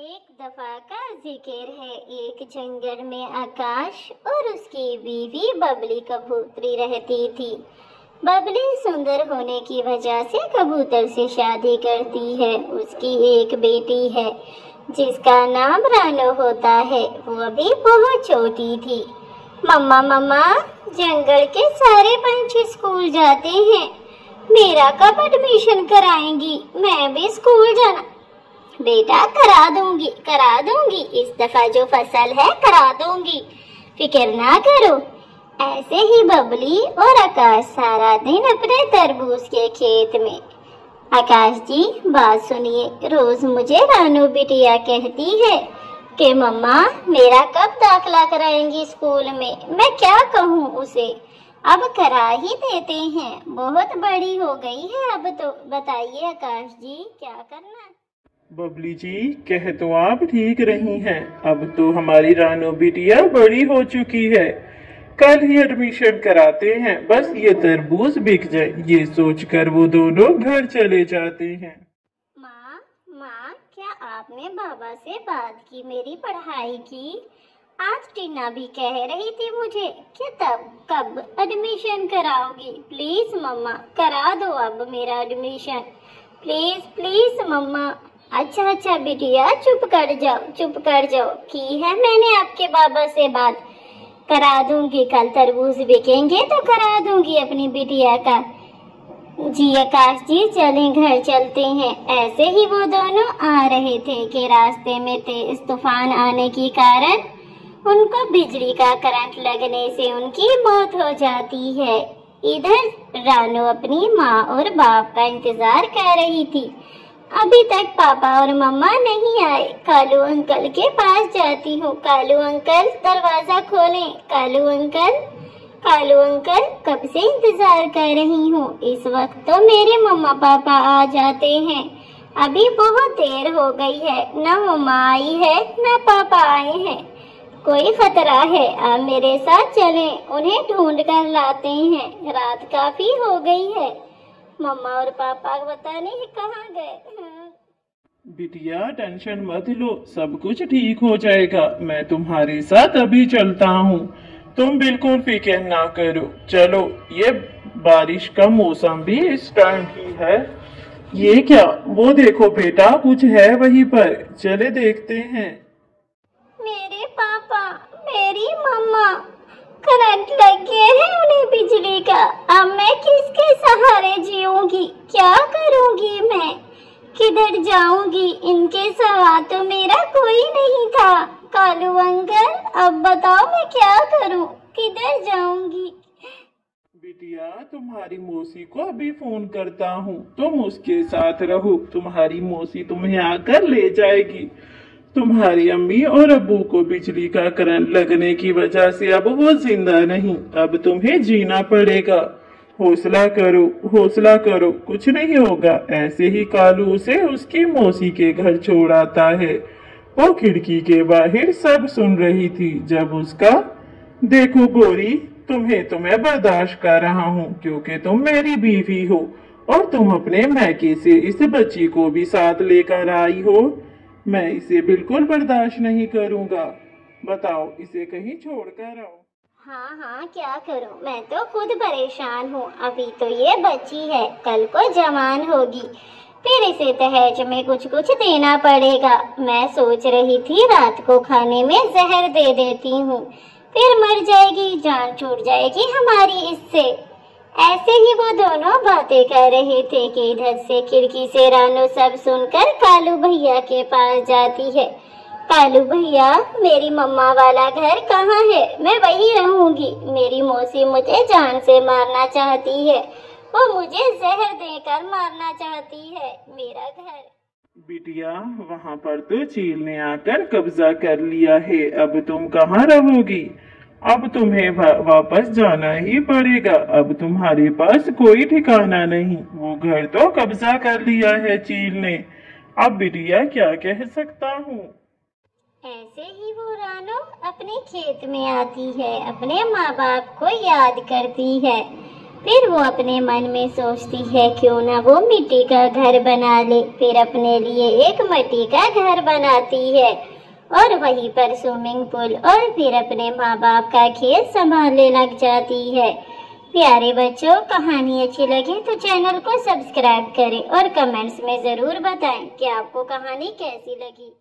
एक दफ़ा का ज़िक्र है। एक जंगल में आकाश और उसकी बीवी बबली कबूतरी रहती थी। बबली सुंदर होने की वजह से कबूतर से शादी करती है। उसकी एक बेटी है, जिसका नाम रानो होता है। वो भी बहुत छोटी थी। मम्मा मम्मा, जंगल के सारे पंछी स्कूल जाते हैं। मेरा कब एडमिशन कराएँगी? मैं भी स्कूल जाना बेटा, करा दूँगी करा दूँगी। इस दफ़ा जो फ़सल है, करा दूँगी। फ़िक्र ना करो, ऐसे ही बबली और आकाश सारा दिन अपने तरबूज के खेत में। आकाश जी, बात सुनिए। रोज मुझे रानू बिटिया कहती है कि, मम्मा, मेरा कब दाखला कराएँगी स्कूल में? मैं क्या कहूँ उसे? अब करा ही देते हैं। बहुत बड़ी हो गई है अब तो। बताइए आकाश जी, क्या करना बबली जी, कह तो आप ठीक रही हैं। अब तो हमारी रानो बिटिया बड़ी हो चुकी है। कल ही एडमिशन कराते हैं, बस ये तरबूज बिक जाए। ये सोचकर वो दोनों घर चले जाते हैं। माँ माँ, क्या आपने बाबा से बात की मेरी पढ़ाई की? आज टीना भी कह रही थी मुझे कि तब, कब एडमिशन कराओगी। प्लीज़ मम्मा, करा दो अब मेरा एडमिशन प्लीज़ प्लीज़ मम्मा। अच्छा अच्छा बिटिया, चुप कर जाओ, चुप कर जाओ। की है मैंने आपके बाबा से बात? करा दूँगी, कल तरबूज बिकेंगे तो करा दूँगी अपनी बिटिया का। जी आकाश जी, चले घर, चलते हैं। ऐसे ही वो दोनों आ रहे थे कि रास्ते में तेज तूफ़ान आने के कारण उनको बिजली का करंट लगने से उनकी मौत हो जाती है। इधर रानू अपनी माँ और बाप का इंतज़ार कर रही थी। अभी तक पापा और मम्मा नहीं आए। कालू अंकल के पास जाती हूँ। कालू अंकल दरवाज़ा खोलें। कालू अंकल कालू अंकल, कब से इंतज़ार कर रही हूँ? इस वक्त तो मेरे मम्मा पापा आ जाते हैं। अभी बहुत देर हो गई है। न मम्मा आई है, न पापा आए हैं। कोई खतरा है? आप मेरे साथ चलें। उन्हें ढूंढ कर लाते हैं। रात काफ़ी हो गई है। मम्मा और पापा पता नहीं कहाँ गए बिटिया, टेंशन मत लो, सब कुछ ठीक हो जाएगा। मैं तुम्हारे साथ अभी चलता हूँ। तुम बिल्कुल फ़िक्र ना करो। चलो, ये बारिश का मौसम भी इस टाइम ही है। ये क्या? वो देखो बेटा, कुछ है वहीं पर। चले देखते हैं मेरे पापा मेरी मम्मा करंट लग गया है उन्हें बिजली का। अब मैं किसके सहारे जीऊँगी? क्या करूँगी मैं? किधर जाऊँगी? इनके सवा तो मेरा कोई नहीं था। कालू अंकल, अब बताओ मैं क्या करूँ? किधर जाऊँगी? बिटिया, तुम्हारी मौसी को अभी फ़ोन करता हूँ। तुम उसके साथ रहो। तुम्हारी मौसी तुम्हें आकर ले जाएगी। तुम्हारी अम्मी और अबू को बिजली का करंट लगने की वजह से अब वो ज़िंदा नहीं। अब तुम्हें जीना पड़ेगा। हौसला करो हौसला करो। कुछ नहीं होगा। ऐसे ही कालू उसे उसकी मौसी के घर छोड़ आता है। वो खिड़की के बाहर सब सुन रही थी। जब उसका, देखो गोरी, तुम्हें तो मैं बर्दाश्त कर रहा हूँ, क्योंकि तुम मेरी बीवी हो, और तुम अपने मैके से इस बच्ची को भी साथ लेकर आई हो। मैं इसे बिल्कुल बर्दाश्त नहीं करूँगा। बताओ, इसे कहीं छोड़ कर आओ। हाँ हाँ क्या करूँ? मैं तो खुद परेशान हूँ। अभी तो ये बच्ची है। कल को जवान होगी। फिर इसे दहेज में कुछ कुछ देना पड़ेगा। मैं सोच रही थी रात को खाने में जहर दे देती हूँ। फिर मर जाएगी, जान छूट जाएगी हमारी इससे। ऐसे ही वो दोनों बातें कर रहे थे कि इधर से खिड़की से रानू सब सुनकर कालू भैया के पास जाती है। कालू भैया, मेरी मम्मा वाला घर कहाँ है? मैं वही रहूँगी। मेरी मौसी मुझे जान से मारना चाहती है। वो मुझे जहर देकर मारना चाहती है। मेरा घर। बिटिया, वहाँ पर तो चील ने आकर कब्जा कर लिया है। अब तुम कहाँ रहोगी? अब तुम्हें वापस जाना ही पड़ेगा। अब तुम्हारे पास कोई ठिकाना नहीं। वो घर तो कब्जा कर लिया है चील ने। अब बिटिया क्या कह सकता हूँ? ऐसे ही वो रानो अपने खेत में आती है, अपने माँ बाप को याद करती है। फिर वो अपने मन में सोचती है, क्यों ना वो मिट्टी का घर बना ले। फिर अपने लिए एक मिट्टी का घर बनाती है। और वहीं पर स्विमिंग पूल और फिर अपने माँ बाप का खेल संभालने लग जाती है। प्यारे बच्चों, कहानी अच्छी लगे तो चैनल को सब्सक्राइब करें और कमेंट्स में ज़रूर बताएँ कि आपको कहानी कैसी लगी।